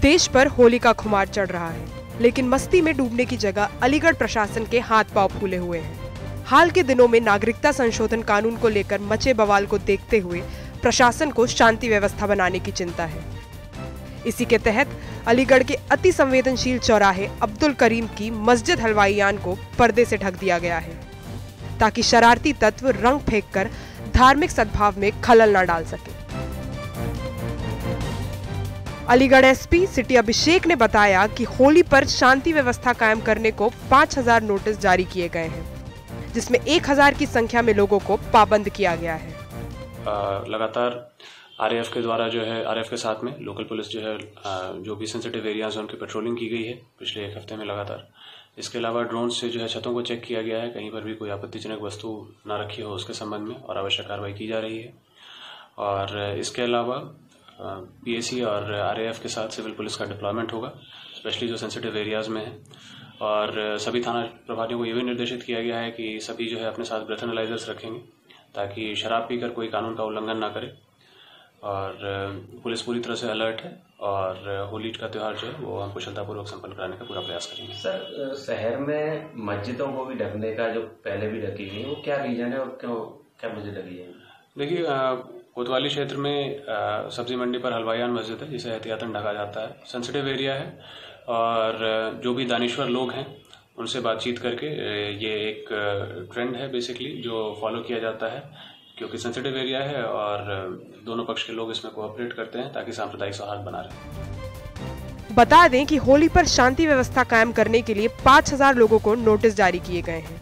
देश पर होली का खुमार चढ़ रहा है, लेकिन मस्ती में डूबने की जगह अलीगढ़ प्रशासन के हाथ पाँव फूले हुए हैं। हाल के दिनों में नागरिकता संशोधन कानून को लेकर मचे बवाल को देखते हुए प्रशासन को शांति व्यवस्था बनाने की चिंता है। इसी के तहत अलीगढ़ के अति संवेदनशील चौराहे अब्दुल करीम की मस्जिद हलवाईयान को पर्दे से ढक दिया गया है, ताकि शरारती तत्व रंग फेंककर धार्मिक सद्भाव में खलल न डाल सके। अलीगढ़ एसपी सिटी अभिषेक ने बताया कि होली पर शांति व्यवस्था कायम करने को 5000 नोटिस जारी किए गए हैं, जिसमें 1000 की संख्या में लोगों को पाबंद किया गया है। लगातार आरएएफ के द्वारा जो है, आरएएफ के साथ में लोकल पुलिस जो है जो भी सेंसिटिव एरियाज़ हैं, उनकी पेट्रोलिंग की गई है पिछले एक हफ़्ते में लगातार। इसके अलावा ड्रोन से जो है छतों को चेक किया गया है, कहीं पर भी कोई आपत्तिजनक वस्तु ना रखी हो उसके संबंध में और आवश्यक कार्रवाई की जा रही है। और इसके अलावा पीएसी और आरएएफ के साथ सिविल पुलिस का डिप्लॉयमेंट होगा स्पेशली जो सेंसिटिव एरियाज़ में है। और सभी थाना प्रभारियों को ये भी निर्देशित किया गया है कि सभी जो है अपने साथ ब्रेथ एनालाइजर्स रखेंगे, ताकि शराब पीकर कोई कानून का उल्लंघन ना करे। और पुलिस पूरी तरह से अलर्ट है और होली का त्यौहार जो है वो हम कुशलतापूर्वक संपन्न कराने का पूरा प्रयास करेंगे। सर शहर में मस्जिदों को भी ढकने का जो पहले भी ढकी है, वो क्या रीजन है और क्यों, क्या मस्जिद ढकी है? देखिए कोतवाली क्षेत्र में सब्ज़ी मंडी पर हलवाईयान मस्जिद है, जिसे एहतियातन ढका जाता है। सेंसिटिव एरिया है और जो भी दानिश्वर लोग हैं, उनसे बातचीत करके ये एक ट्रेंड है बेसिकली जो फॉलो किया जाता है, क्योंकि सेंसिटिव एरिया है और दोनों पक्ष के लोग इसमें कोऑपरेट करते हैं ताकि सांप्रदायिक सौहार्द बना रहे। बता दें कि होली पर शांति व्यवस्था कायम करने के लिए 5000 लोगों को नोटिस जारी किए गए हैं।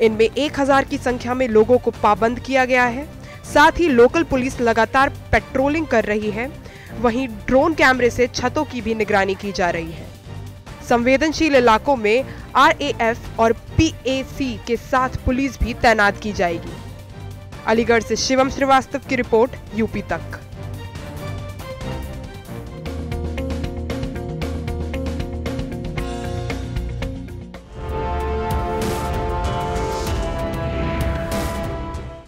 इनमें 1000 की संख्या में लोगों को पाबंद किया गया है। साथ ही लोकल पुलिस लगातार पेट्रोलिंग कर रही है। वहीं ड्रोन कैमरे से छतों की भी निगरानी की जा रही है। संवेदनशील इलाकों में आरएएफ और पीएसी के साथ पुलिस भी तैनात की जाएगी। अलीगढ़ से शिवम श्रीवास्तव की रिपोर्ट, यूपी तक।